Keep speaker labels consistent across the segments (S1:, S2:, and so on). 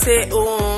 S1: maquillando, chiquillas, vean, me hice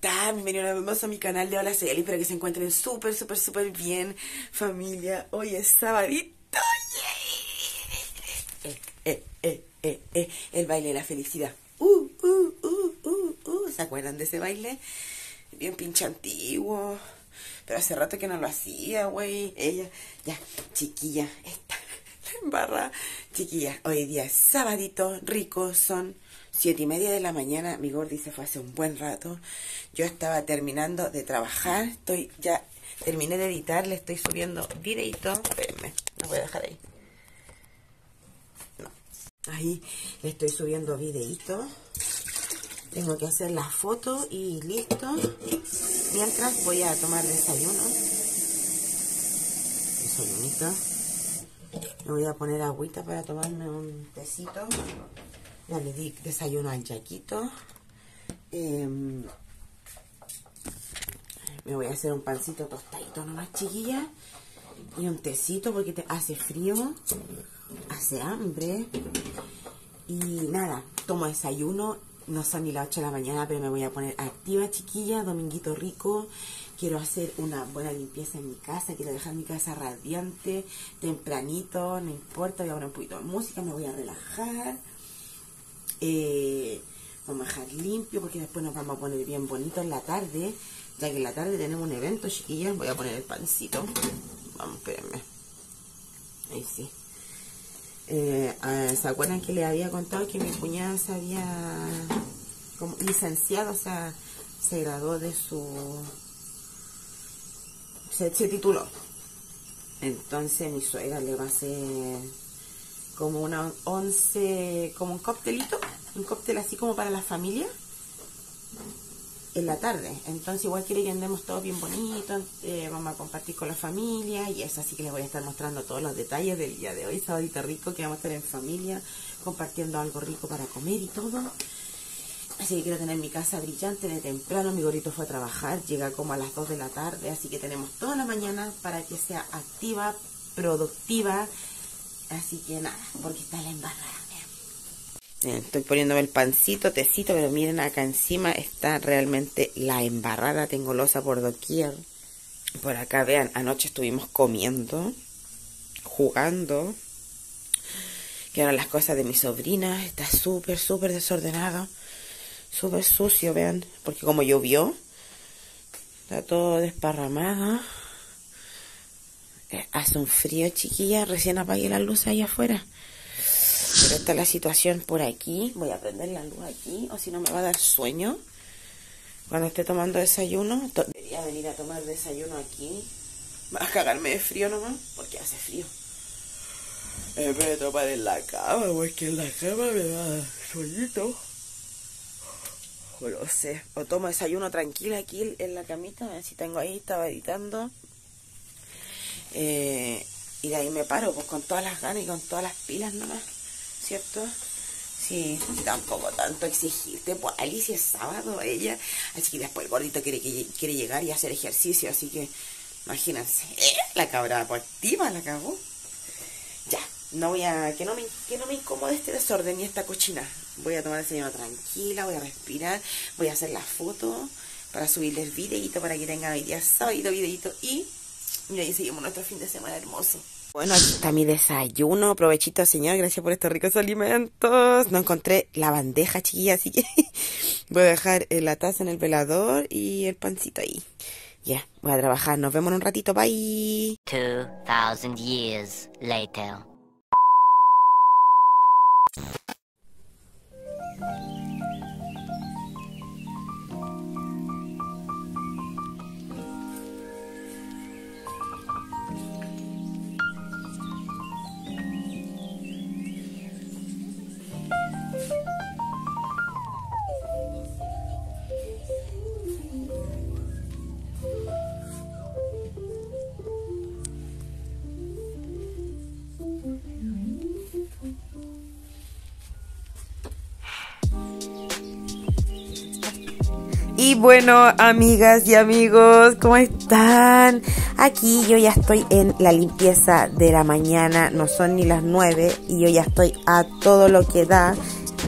S1: días, ¿cómo están? Bienvenidos a mi canal de Hola Celi, espero que se encuentren súper, súper, súper bien, familia. Hoy es sabadito, eh, eh, eh, eh, eh, el baile de la felicidad. Uh, uh, uh, uh, uh. ¿Se acuerdan de ese baile? Bien pinche antiguo, pero hace rato que no lo hacía, güey. Ella, ya, chiquilla, esta, la embarra. Chiquilla, hoy día es sabadito, rico, son siete y media de la mañana, mi gordi se fue hace un buen rato. Yo estaba terminando de trabajar, estoy ya terminé de editar, le estoy subiendo videito. Espérenme, lo voy a dejar ahí. No. Ahí estoy subiendo videito. Tengo que hacer la foto y listo. Mientras voy a tomar desayuno. Desayunito. Me voy a poner agüita para tomarme un tecito. Ya le di desayuno al Yaquito. Eh, me voy a hacer un pancito tostadito nomás, chiquilla. Y un tecito porque te hace frío. Hace hambre. Y nada, tomo desayuno. No son ni las 8 de la mañana, pero me voy a poner activa, chiquilla. Dominguito rico. Quiero hacer una buena limpieza en mi casa. Quiero dejar mi casa radiante, tempranito. No importa, voy a poner un poquito de música. Me voy a relajar. Eh, vamos a dejar limpio porque después nos vamos a poner bien bonito en la tarde. Ya que en la tarde tenemos un evento, chiquillas. Voy a poner el pancito. Vamos, espérenme. Ahí sí. Eh, ah, ¿Se acuerdan que les había contado que mi cuñada se había como licenciado? O sea, se graduó de su... Se, se tituló. Entonces mi suegra le va a hacer como una once, como un cóctelito, un cóctel así como para la familia, en la tarde. Entonces igual quiere que andemos todos bien bonitos, eh, vamos a compartir con la familia y eso, así que les voy a estar mostrando todos los detalles del día de hoy, sabadito rico, que vamos a estar en familia, compartiendo algo rico para comer y todo. Así que quiero tener mi casa brillante de temprano. Mi gorrito fue a trabajar, llega como a las 2 de la tarde. Así que tenemos toda la mañana para que sea activa, productiva. Así que nada, porque está la embarrada. Estoy poniéndome el pancito, tecito, pero miren acá encima está realmente la embarrada. Tengo losa por doquier. Por acá, vean, anoche estuvimos comiendo, jugando. Quedaron las cosas de mi sobrina. Está súper, súper desordenado. Súper sucio, vean. Porque como llovió, está todo desparramado. Eh, hace un frío, chiquilla. Recién apagué la luz allá afuera. Pero está la situación por aquí. Voy a prender la luz aquí. O si no me va a dar sueño. Cuando esté tomando desayuno. To- Debería venir a tomar desayuno aquí. Va a cagarme de frío nomás. Porque hace frío. En vez de tomar en la cama. Porque en la cama me da sueñito. O no sé. O tomo desayuno tranquila aquí en la camita. A ver si tengo ahí. Estaba editando. Eh, y de ahí me paro pues con todas las ganas y con todas las pilas nomás, ¿cierto? Sí, tampoco tanto exigirte, pues Alicia es sábado ella, así que después el gordito quiere, quiere llegar y hacer ejercicio, así que Imagínense, ¿eh? la cabra activa la cagó. Ya, no voy a, que no me, que no me incomode este desorden y esta cochina. Voy a tomar el señor tranquila, voy a respirar, voy a hacer la foto para subirles videito para que tengan hoy día sábado, videito y, y ahí seguimos nuestro fin de semana hermoso. Bueno, aquí está mi desayuno. Provechito, señor. Gracias por estos ricos alimentos. No encontré la bandeja, chiquilla, así que voy a dejar la taza en el velador y el pancito ahí. Ya, voy a trabajar. Nos vemos en un ratito. Bye.
S2: 2000 years later.
S1: Y bueno, amigas y amigos, ¿cómo están? Aquí yo ya estoy en la limpieza de la mañana, no son ni las 9 y yo ya estoy a todo lo que da.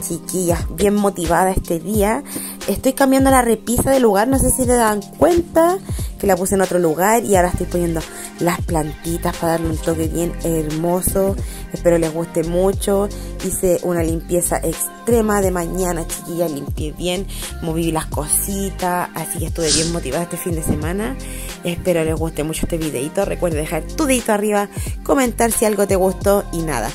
S1: Chiquillas, bien motivada este día. Estoy cambiando la repisa de lugar, no sé si se dan cuenta que la puse en otro lugar y ahora estoy poniendo las plantitas para darle un toque bien hermoso. Espero les guste mucho. Hice una limpieza extrema de mañana, chiquilla. Limpié bien, moví las cositas. Así que estuve bien motivada este fin de semana. Espero les guste mucho este videito. Recuerda dejar tu dedito arriba, comentar si algo te gustó y nada.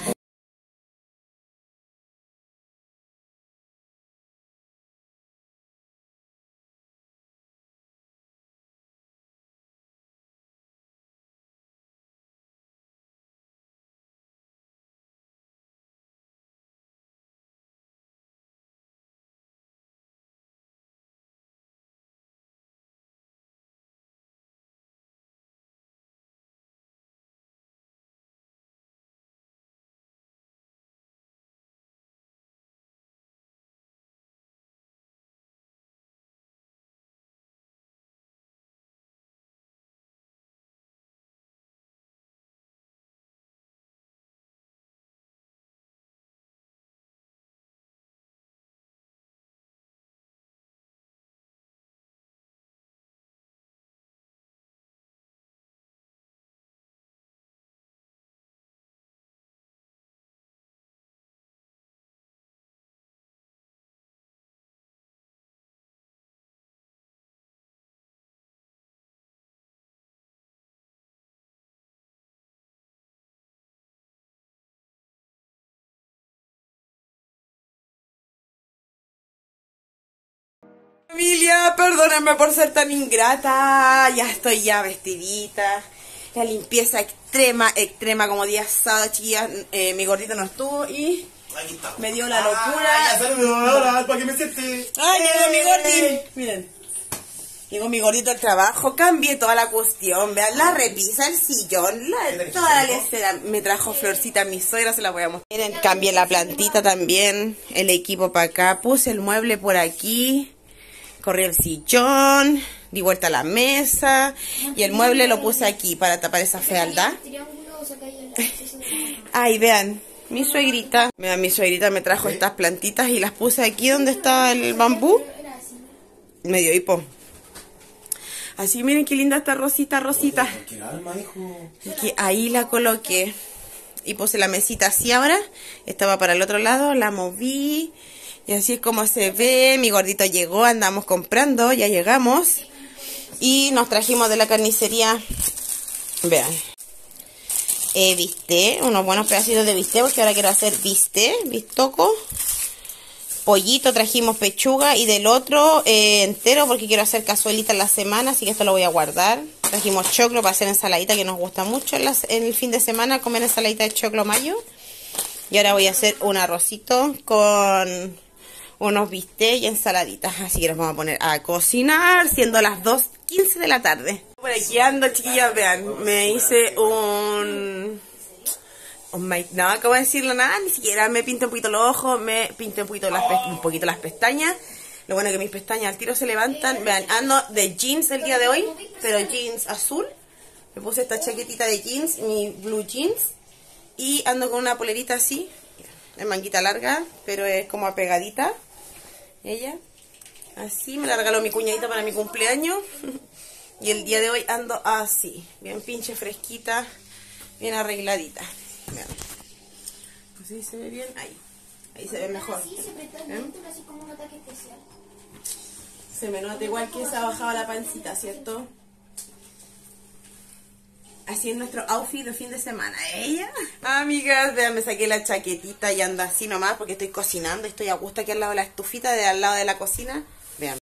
S1: Familia, perdónenme por ser tan ingrata. Ya estoy ya vestidita. La limpieza extrema, extrema, como día sábado, chiquillas. Eh, mi gordito no estuvo y me dio la locura.
S3: Ah, para que me siente.
S1: ¡Ay, llegó mi gordito! Miren. Llegó mi gordito al trabajo, cambié toda la cuestión, vean la repisa, el sillón, la, toda la lecera. Me trajo florcita mi suegra, se la voy a mostrar. Miren, cambié la plantita también, el equipo para acá, puse el mueble por aquí corrí el sillón, di vuelta a la mesa y el mueble lo puse aquí para tapar esa fealdad. Ay, vean, mi suegrita, vean, mi suegrita me trajo estas plantitas y las puse aquí donde está el bambú. Medio hipo. Así miren qué linda esta rosita, rosita. Aquí, ahí la coloqué. Y puse la mesita así ahora. Estaba para el otro lado, la moví. Y así es como se ve. Mi gordito llegó, andamos comprando, ya llegamos. Y nos trajimos de la carnicería, vean, eh, viste, unos buenos pedacitos de viste, porque ahora quiero hacer viste, vistoco. Pollito, trajimos pechuga y del otro eh, entero porque quiero hacer cazuelita en la semana, así que esto lo voy a guardar. Trajimos choclo para hacer ensaladita que nos gusta mucho en, el fin de semana, comer ensaladita de choclo mayo. Y ahora voy a hacer un arrocito con unos bistecs y ensaladitas. Así que nos vamos a poner a cocinar, siendo las 2.15 de la tarde. Por aquí ando, chiquillas, vean, me hice un... un no, ¿cómo decirlo? Nada, ni siquiera me pinté un poquito los ojos, me pinté un poquito las, un poquito las pestañas. Lo bueno es que mis pestañas al tiro se levantan. Vean, ando de jeans el día de hoy, pero jeans azul. Me puse esta chaquetita de jeans, mi blue jeans. Y ando con una polerita así, en manguita larga, pero es como apegadita. Ella. Así, me la regaló mi cuñadita para mi cumpleaños. Y el día de hoy ando así, bien pinche fresquita, bien arregladita. Vean. Así se ve bien, ahí. Ahí se ve mejor.
S4: Sí, se
S1: me nota igual que se ha bajado la pancita, ¿cierto? Así es nuestro outfit de fin de semana. ¿Ella? Amigas, vean, me saqué la chaquetita y ando así nomás porque estoy cocinando. Estoy a gusto aquí al lado de la estufita, de al lado de la cocina. Vean.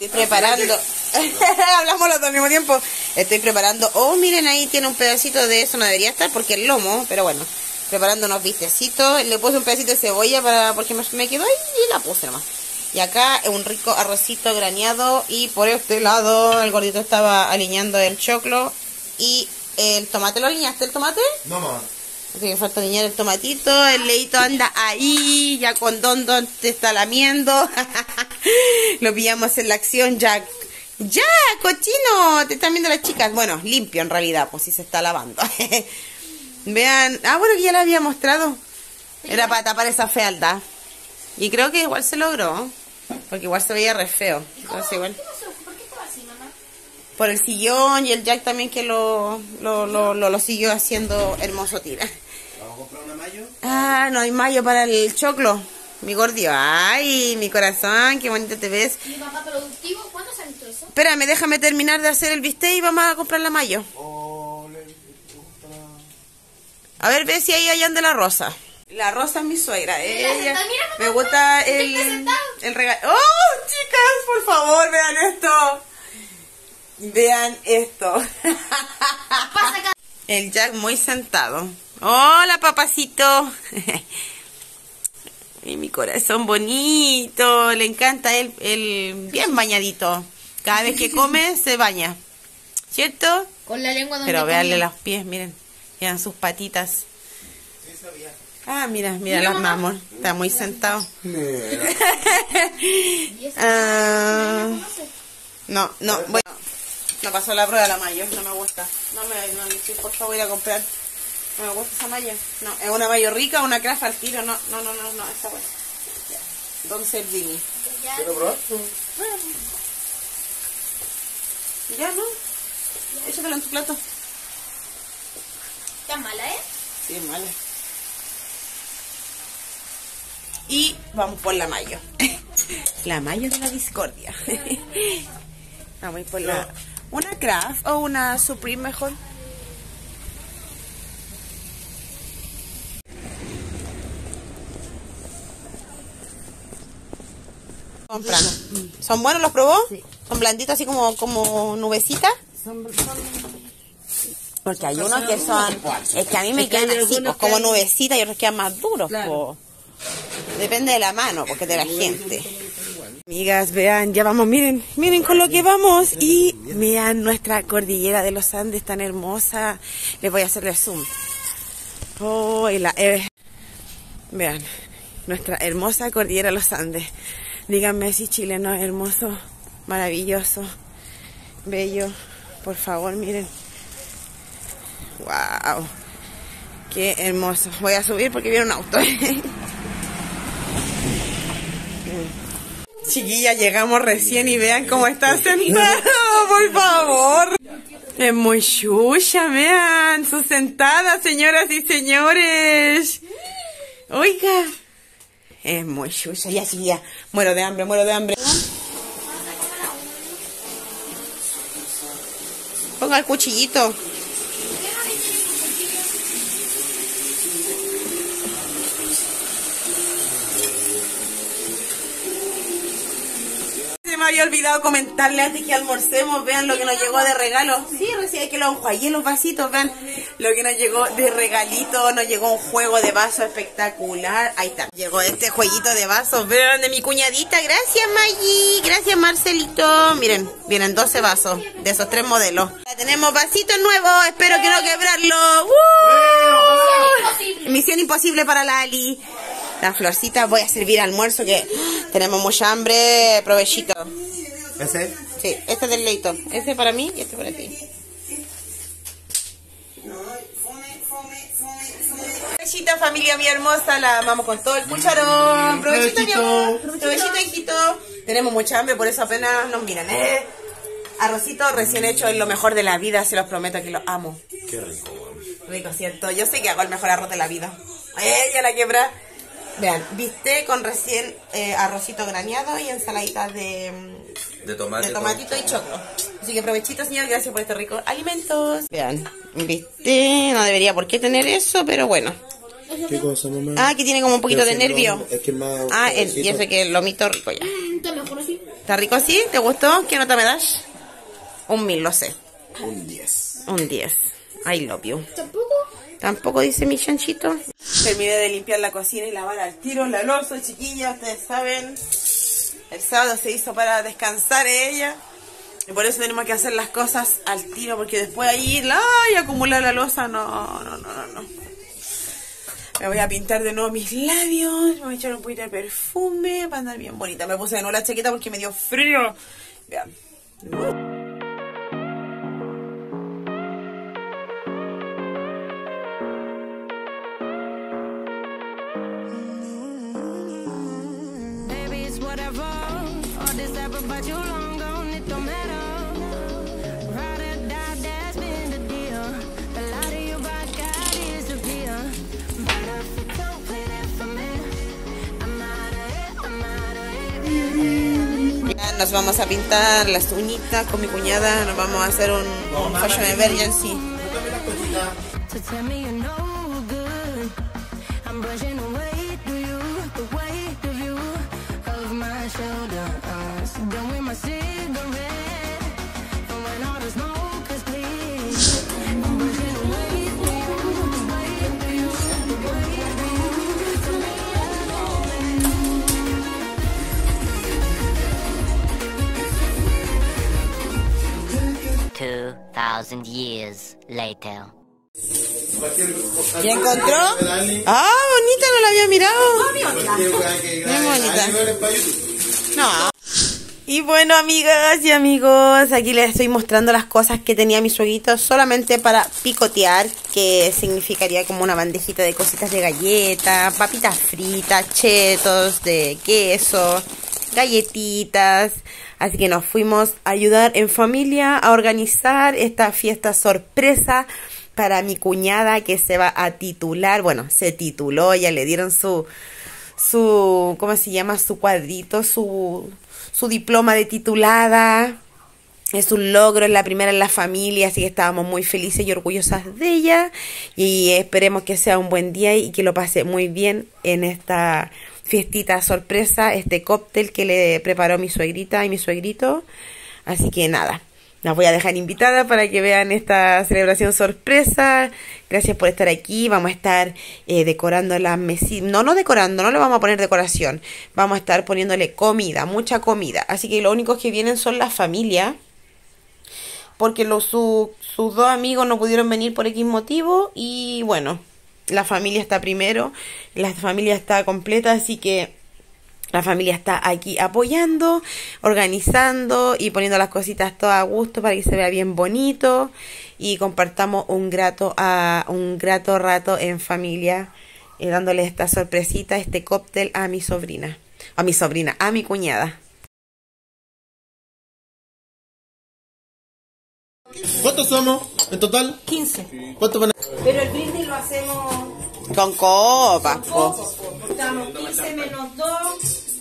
S1: Estoy preparando. Hablamos los dos al mismo tiempo. Estoy preparando. Oh, miren ahí tiene un pedacito de eso. No debería estar porque el lomo, pero bueno. Preparando unos bistecitos. Le puse un pedacito de cebolla para porque me, me quedó ahí y la puse nomás. Y acá un rico arrocito graneado. Y por este lado el gordito estaba alineando el choclo. Y el tomate. ¿Lo alineaste el tomate?
S3: No, mamá.
S1: Así que falta alinear el tomatito, el leito anda ahí, ya con Don Don te está lamiendo. Lo pillamos en la acción, ya. ¡Ya, cochino! Te están viendo las chicas. Bueno, limpio en realidad, pues sí se está lavando. Vean. Ah, bueno, que ya la había mostrado. Era para tapar esa fealdad. Y creo que igual se logró. Porque igual se veía re feo. Entonces igual.
S4: ¿Por qué estaba así, mamá?
S1: Por el sillón y el Jack también que lo, lo, lo, lo, lo siguió haciendo hermoso tira.
S3: ¿Vamos a comprar una mayo?
S1: Ah, no hay mayo para el choclo. Mi gordio. Ay, mi corazón, qué bonito te ves.
S4: Mi papá productivo, ¿cuándo salió eso?
S1: Espérame, déjame terminar de hacer el bistec y vamos a comprar la mayo.
S3: ¿O le, le gusta la...
S1: A ver, ve si ahí hay anda la rosa. La rosa es mi suegra. Ella, me gusta
S4: ¿por qué
S1: el, el regalo. ¡Oh, chicas! Por favor, vean esto. Vean esto. El Jack muy sentado. Hola, papacito. Y mi corazón bonito. Le encanta el, el bien bañadito. Cada vez que come se baña. ¿Cierto?
S4: Con la lengua donde
S1: Pero
S4: comía.
S1: los pies, miren. Vean sus patitas.
S3: Sí, sabía.
S1: Ah, mira, mira las mamón. Está muy sentado. Ah,
S4: ¿Cómo se-
S1: no, no, bueno. No pasó la prueba de la mayo, no me gusta. No me, no, sí, por favor, ir a comprar. No me gusta esa mayo. No, es una mayo rica, una craft al tiro. No, no, no, no, no, esa buena. Don Servini.
S4: Ya,
S3: ¿Quiero probar?
S1: Ya, ¿no? Échatelo en tu plato.
S4: Está mala, ¿eh?
S1: Sí, vale. Y vamos por la mayo. La mayo de la discordia. Vamos a ir por la... ¿Una craft o una supreme mejor? Comprando. ¿Son buenos? ¿Los probó? ¿Son blanditos así como, como nubecitas? Porque hay unos que son... Es que a mí me quedan así, pues, como nubecitas y otros quedan más duros. Depende de la mano, porque de la gente. Amigas, vean, ya vamos, miren, miren con lo que vamos. Y vean nuestra cordillera de los Andes tan hermosa. Les voy a hacerle zoom. Oh, y la, eh, vean, nuestra hermosa cordillera de los Andes. Díganme si Chile no es hermoso, maravilloso, bello. Por favor, miren. Wow. Qué hermoso. Voy a subir porque viene un auto. Chiquilla, llegamos recién y vean cómo está sentado, por favor. Es muy chucha, vean, su sentada, señoras y señores. Oiga, es muy chucha, ya chiquilla. Muero de hambre, muero de hambre. Ponga el cuchillito. Había olvidado comentarle antes que almorcemos, vean lo que nos llegó de regalo. Sí, recién que lo enjuagué los vasitos, vean lo que nos llegó de regalito, nos llegó un juego de vaso espectacular. Ahí está, llegó este jueguito de vasos, vean de mi cuñadita, gracias Maggie, gracias Marcelito. Miren, vienen 12 vasos de esos tres modelos. Tenemos vasitos nuevos, espero que no quebrarlo. ¡Uh! Misión imposible para la Ali. Las florcitas, voy a servir almuerzo que tenemos mucha hambre, provechito.
S3: ¿Ese?
S1: Sí. Este es del leito. Este para mí y este para ti. Provechito, familia mi hermosa, la amamos con todo el cucharón. Provechito, mi amor. Provechito, hijito. Tenemos mucha hambre, por eso apenas nos miran, ¿eh? Arrocito recién hecho es lo mejor de la vida, se los prometo que lo amo.
S3: Qué rico.
S1: Rico, ¿cierto? Yo sé que hago el mejor arroz de la vida. Ella la quebra. Vean, viste con recién eh, arrocito graneado y ensaladitas de,
S3: De tomate.
S1: de tomatito y choclo. Así que provechito, señor, gracias por estos ricos alimentos. Vean, viste, no debería por qué tener eso, pero bueno.
S3: ¿Qué cosa, mamá?
S1: Ah, que tiene como un poquito de nervio.
S3: no, Es que es más.
S1: Ah, el- y que el lomito rico ya.
S4: Está mejor así.
S1: ¿Está rico así? ¿Te gustó? ¿Qué nota me das? Un mil, lo sé.
S3: Un 10.
S1: Un 10. I love you.
S4: Tampoco.
S1: Tampoco dice mi chanchito. Terminé de limpiar la cocina y lavar al tiro la losa, chiquilla, ustedes saben. El sábado se hizo para descansar ella. Y por eso tenemos que hacer las cosas al tiro, porque después ahí la, y acumular la losa, no, no, no, no, no. Me voy a pintar de nuevo mis labios, me voy a echar un poquito de perfume para andar bien bonita. Me puse de nuevo la chaqueta porque me dio frío. Vean.
S5: Whatever. All this ever but you long gone, it don't matter. Ride or die, that's been the deal. The light of your bright guy disappear. But if you don't play that for me, I'm out of it, I'm out of it.
S1: Ya Nos vamos a pintar las uñitas con mi cuñada, nos vamos a hacer un, un fashion emergency.
S2: Thousand years later.
S1: ¿Ya encontró? Ah, bonita, no la había mirado. Muy bonita. No. Y bueno, amigas y amigos, aquí les estoy mostrando las cosas que tenía mi suegrito solamente para picotear, que significaría como una bandejita de cositas de galleta, papitas fritas, chetos de queso, galletitas. Así que nos fuimos a ayudar en familia a organizar esta fiesta sorpresa para mi cuñada que se va a titular, bueno, se tituló, ya le dieron su su, ¿cómo se llama? Su cuadrito, su, su diploma de titulada. Es un logro, es la primera en la familia, así que estábamos muy felices y orgullosas de ella. Y esperemos que sea un buen día y que lo pase muy bien en esta fiestita sorpresa, este cóctel que le preparó mi suegrita y mi suegrito. Así que nada, las voy a dejar invitadas para que vean esta celebración sorpresa. Gracias por estar aquí. Vamos a estar eh, decorando las mesitas. No, no decorando, no le vamos a poner decoración. Vamos a estar poniéndole comida, mucha comida. Así que lo único que vienen son las familias. Porque los, su- sus dos amigos no pudieron venir por X motivo. Y bueno, la familia está primero. La familia está completa. Así que la familia está aquí apoyando, organizando y poniendo las cositas todas a gusto para que se vea bien bonito y compartamos un grato a un grato rato en familia eh, dándole esta sorpresita, este cóctel a mi sobrina, a mi sobrina, a mi cuñada.
S3: ¿Cuántos somos en total?
S1: 15.
S3: ¿Cuántos van a.?
S1: Pero el brindis lo hacemos con copas. po.
S6: Estamos 15 menos 2,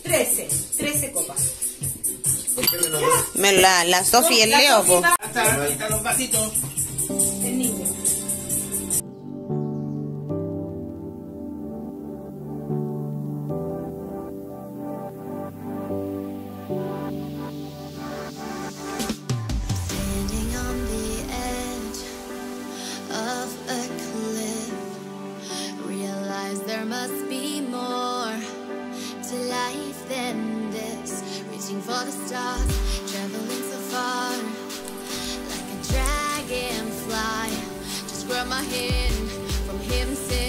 S6: 13. 13 copas.
S1: Me la, la Sofi y el Leo, po.
S3: Hasta ahí están los vasitos.
S5: my head from him.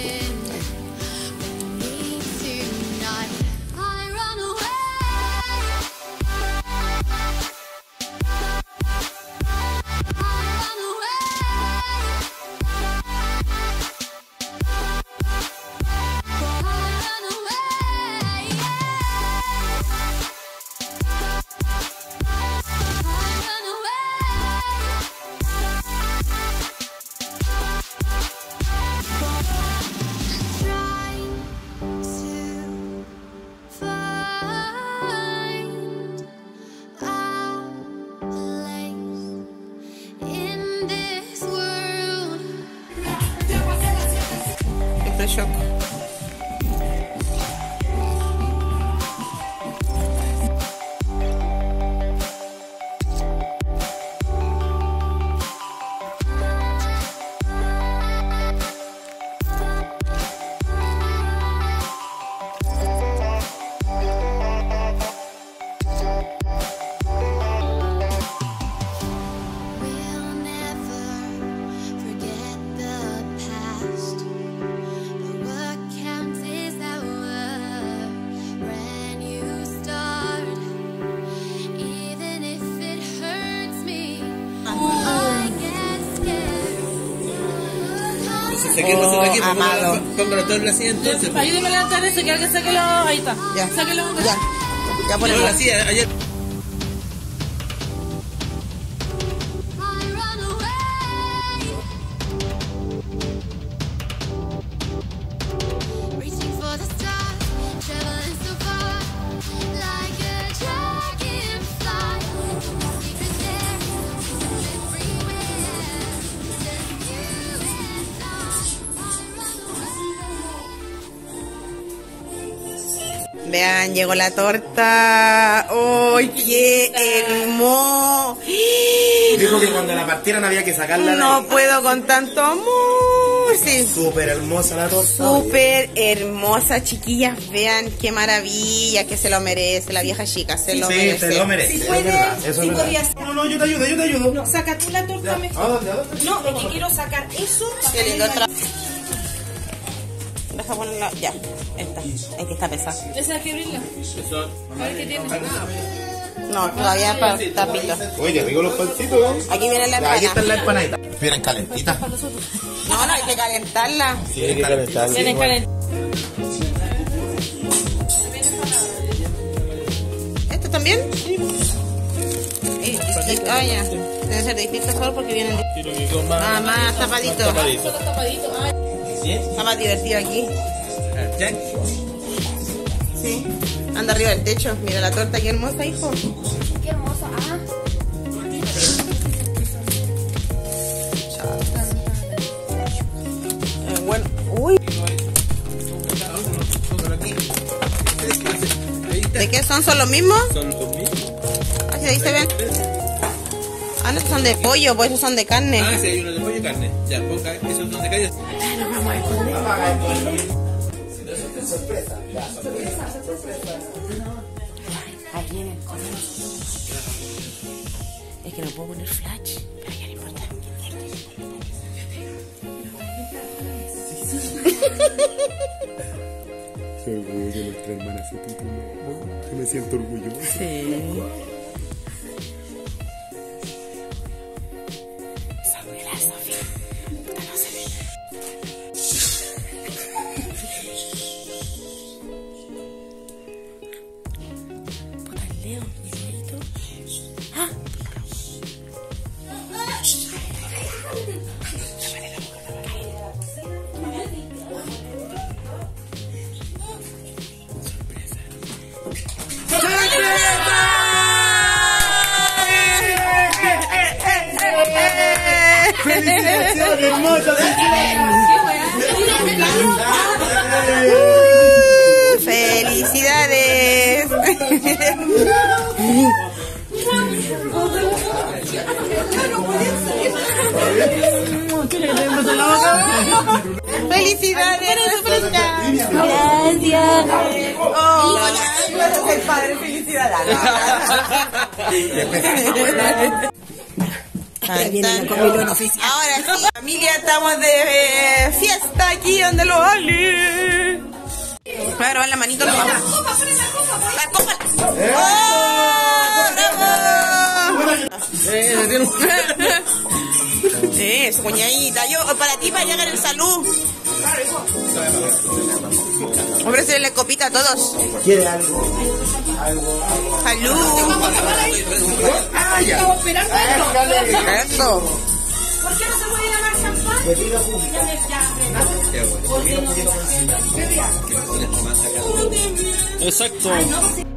S1: Oh,
S3: aquí,
S1: amado.
S3: la silla entonces. pues.
S6: Ayúdame a levantar eso, que alguien sáquelo. Ahí está.
S1: Ya.
S6: Sáquelo.
S1: Ya. Ya ponemos.
S3: la silla, ayer.
S1: Llegó la torta. ¡Ay, qué hermoso!
S3: Dijo que cuando la partieran había que sacarla de
S1: No puedo con tanto amor. Sí.
S3: Súper hermosa la torta.
S1: Súper hermosa, chiquillas. Vean qué maravilla, que se lo merece la vieja chica. Se lo
S3: sí,
S1: merece.
S3: te lo merece.
S6: Si
S3: es
S6: puedes,
S3: verdad, eso
S6: si podías-
S3: No, no, yo te ayudo, yo te ayudo.
S6: No, saca tú la torta
S3: ¿A
S6: mejor.
S3: dónde? ¿A dónde?
S6: No, es que quiero sacar eso.
S1: Qué lindo
S6: ponerla-
S1: tra- Deja ponerla. Ya, esta. Es que está pesada.
S6: Esa hay que abrirla. A ver qué tiene.
S1: No, todavía está pito.
S3: Oye, rico los pancitos.
S1: Aquí viene la
S3: Ya, Ahí está
S1: empanada.
S3: la empanadita. Vienen calentitas.
S1: No, no, hay que calentarla.
S3: Sí, hay que calentarla.
S6: Tienen calent-
S1: ¿Esto también? Sí. Ah, ya. Debe ser distinto solo porque viene el...
S3: Quiero que coma
S1: Ah, más tapadito. Está más divertido aquí. Sí. Anda arriba del techo. Mira la torta, qué hermosa, hijo.
S4: Qué hermoso. Ah,
S1: Eh, bueno, uy. ¿De qué son? ¿Son los mismos?
S3: Son los mismos.
S1: Ah, ahí se ven. Ah, no, estos son de pollo, pues esos son de carne.
S3: Ah, sí, hay uno de pollo y carne. Ya, ponga, esos son de carne.
S1: Aquí en el Es que no puedo poner flash, pero ya no importa.
S7: Qué orgullo de nuestra hermana. Yo me siento orgulloso.
S1: Sí. ¡Felicidades! ¡Felicidades! Gracias. Oh, padre. Felicidades. Familia, estamos de eh, fiesta aquí donde lo vale. Voy a grabar la manito a la mamá. La copa. ¡Oh, bravo! Eso, cuñadita. Yo, para ti, para llegar en salud. Ofrecerle copita a todos.
S3: ¿Quiere algo?
S1: Salud.
S3: ¡Ah, ya!
S1: Eso.
S3: Exacto.